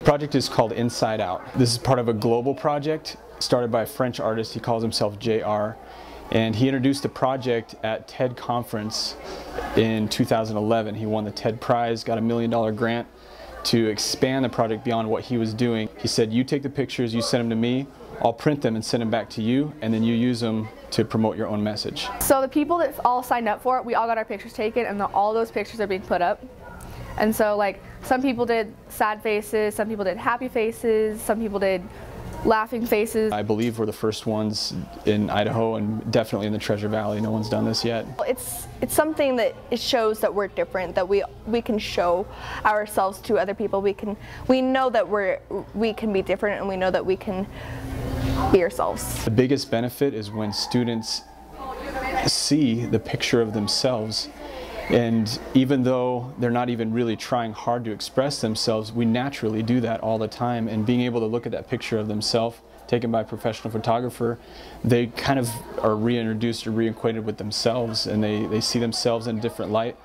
The project is called Inside Out. This is part of a global project started by a French artist. He calls himself JR. And he introduced the project at TED Conference in 2011. He won the TED Prize, got a million dollar grant to expand the project beyond what he was doing. He said, you take the pictures, you send them to me, I'll print them and send them back to you, and then you use them to promote your own message. So the people that all signed up for it, we all got our pictures taken, and all those pictures are being put up. And so like some people did sad faces, some people did happy faces, some people did laughing faces. I believe we're the first ones in Idaho and definitely in the Treasure Valley. No one's done this yet. It's it's something that it shows that we're different, that we we can show ourselves to other people. We can we know that we're we can be different and we know that we can be ourselves. The biggest benefit is when students see the picture of themselves and even though they're not even really trying hard to express themselves, we naturally do that all the time. And being able to look at that picture of themselves taken by a professional photographer, they kind of are reintroduced or reacquainted with themselves and they, they see themselves in a different light.